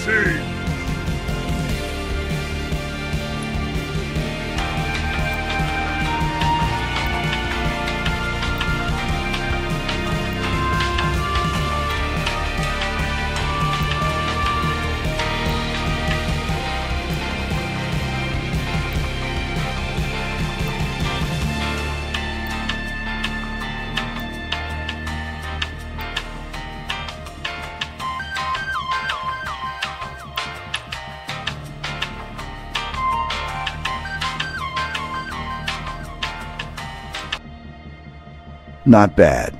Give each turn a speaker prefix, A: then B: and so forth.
A: Easy!
B: Not bad.